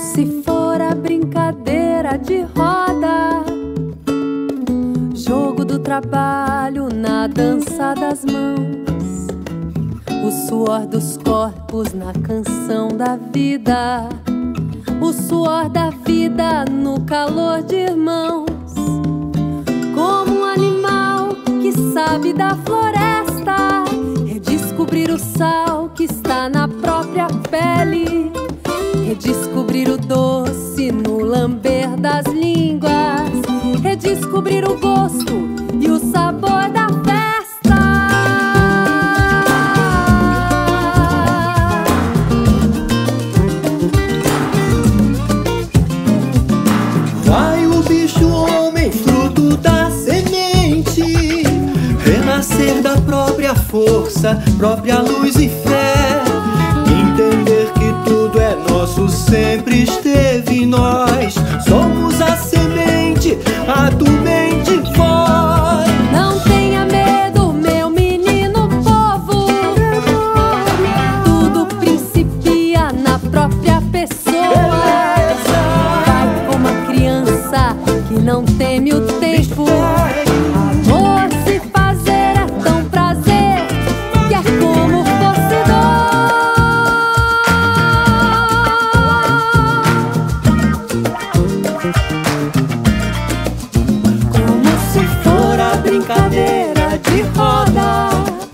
se for a brincadeira de roda, jogo do trabalho na dança das mãos, o suor dos corpos na canção da vida, o suor da vida no calor de irmãos, como um animal que sabe da floresta, redescobrir o sal que está na própria pele Redescobrir o doce no lamber das línguas. Redescobrir o gosto e o sabor da festa. Vai o bicho homem, fruto da semente, renascer da própria força, própria luz e fé. Sempre esteve em nós. Somos a semente, a tua mente voz. Não tenha medo, meu menino povo. Tudo principia na própria pessoa. Vai como a criança que não teme o tempo. Brincadeira de roda.